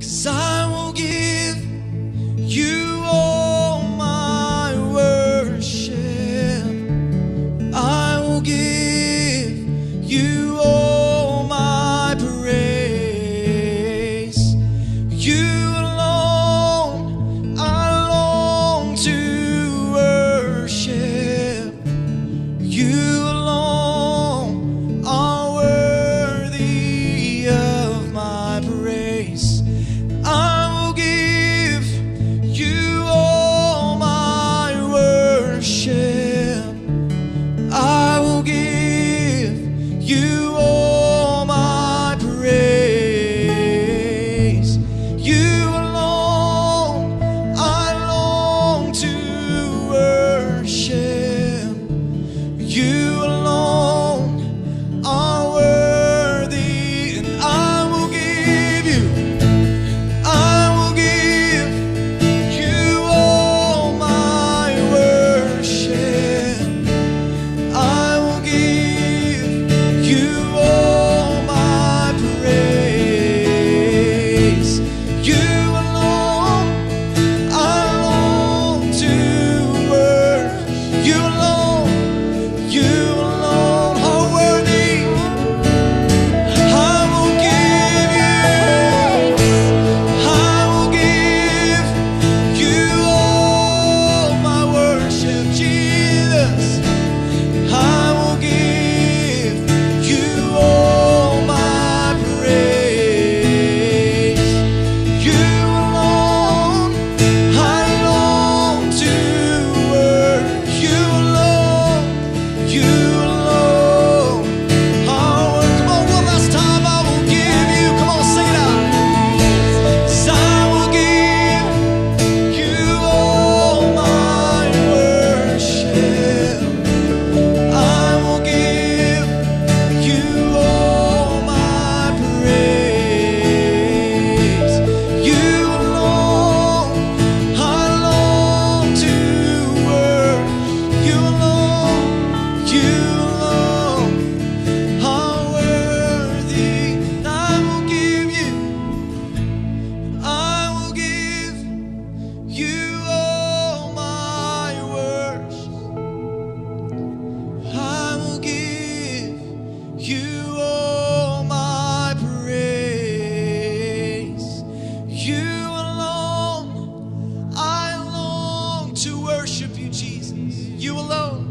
Cause I Jesus. You alone.